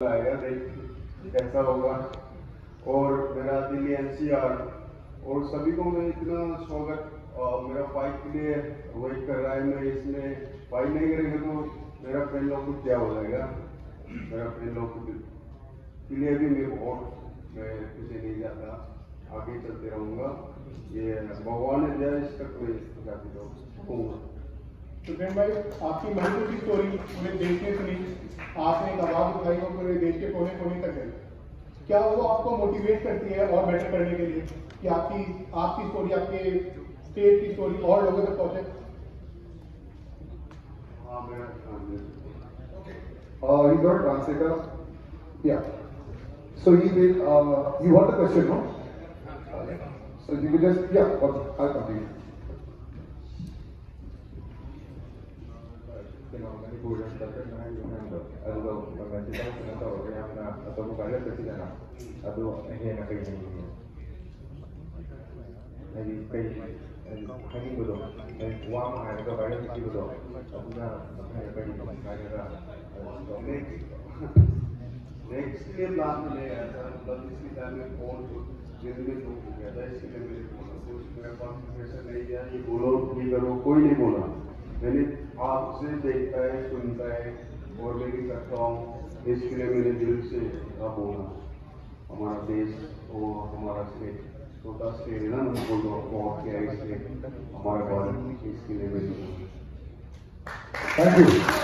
कैसा होगा? और मेरा दिल्ली एनसीआर और सभी को मैं इतना स्वागत मेरा फाइट के लिए वेट कर रहा है मैं इसमें फाइट नहीं करेंगे तो मेरा फ्रेंड लोग को क्या हो जाएगा? मेरा फ्रेंड लोग को लिए भी मैं बहुत मैं पीछे नहीं जाता, आगे चलते रहूँगा। ये भगवान ने दिया इस तक मैं जाती रहूँगा सुप्रीम भाई आपकी महत्व की स्टोरी देश में सुनी आपने एक आवाज़ उठाई और पूरे देश के कोने कोने तक गई क्या वो आपको मोटिवेट करती है और बेटर करने के लिए कि आपकी आपकी स्टोरी आपके स्टेट की स्टोरी और लोगों तक पहुँचे हाँ हाँ, Uh, you got translator? Yeah. So he did, uh, you want the question, no? So you could just, yeah, okay, I'll continue. fenomeni boyunlarına yöneldi. Aduh, makasih tahu kenapa orang yang nak atau bukan ada tapi nak. Aduh, ini nak kayak gini. Jadi kayak kami bodo, uang ada ke bayar kita bodo. Aku nak ada kayak gini, kayak ada. Next के बाद में ऐसा मतलब इसकी time में कौन जिन में लोग हो गया था इसके लिए मेरे को मेरा कॉन्सेंट्रेशन नहीं गया ये बोलो ये करो कोई नहीं बोला मैंने आपसे देखता है, सुनता है और मैं भी करता हूँ। इसके लिए मेरे दिल से अब होना। हमारा देश और हमारा स्टेट छोटा स्टेट है ना रहा बहुत क्या है। स्टेट हमारा भारत इसके लिए मैं थैंक you.